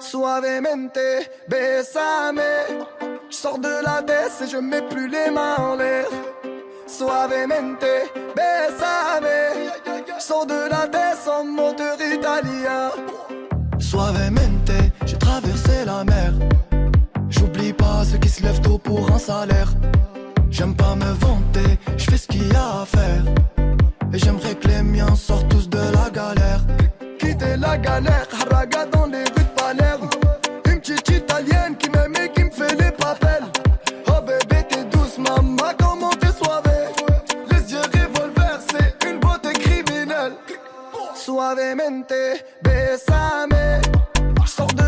Suavemente, besame. Je sors de la baisse et je mets plus les mains en l'air. Suavemente, besame. De la en moteur italien. Suavemente, j'ai traversé la mer. J'oublie pas ceux qui se lèvent tôt pour un salaire. J'aime pas me vanter, je fais ce qu'il y a à faire. Et j'aimerais que les miens sortent tous de la galère. Quitter la galère, haraga dans les rues Suavemente, besame. Je sors de la baisse